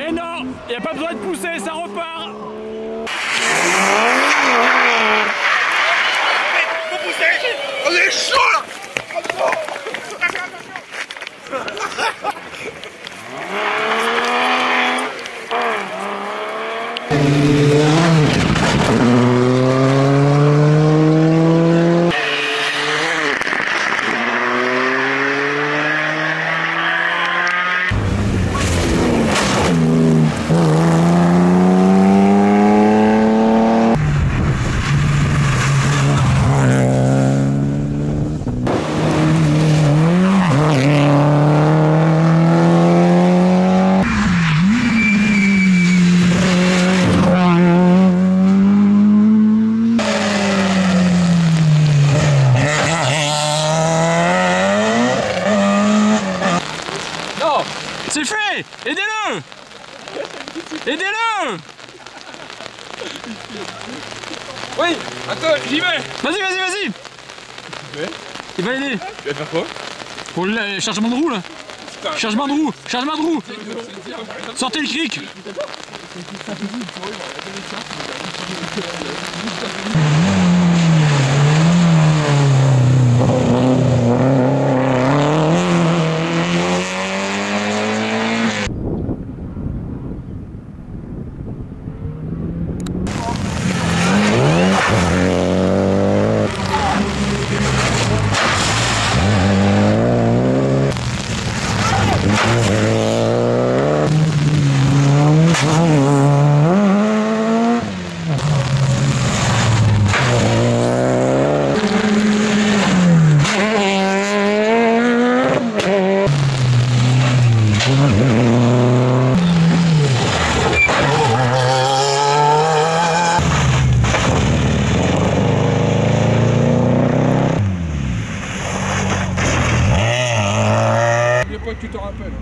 Et non, il n'y a pas besoin de pousser, ça repart. Aidez-le! Aidez-le! Oui Attends, j'y vais. Vas-y, vas-y, vas-y. Il va aider. Tu vas faire quoi? Pour le chargement de roue là. Chargement de roue Chargement de roue. Sortez le cric Tu te rappelles.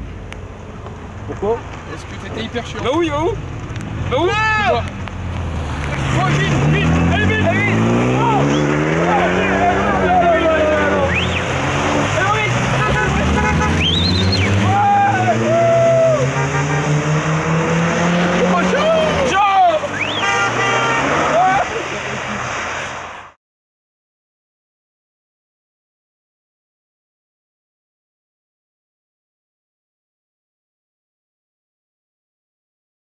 Pourquoi? Est-ce que t'étais hyper chiant. Bah oui, bah où? Bah où? Oh,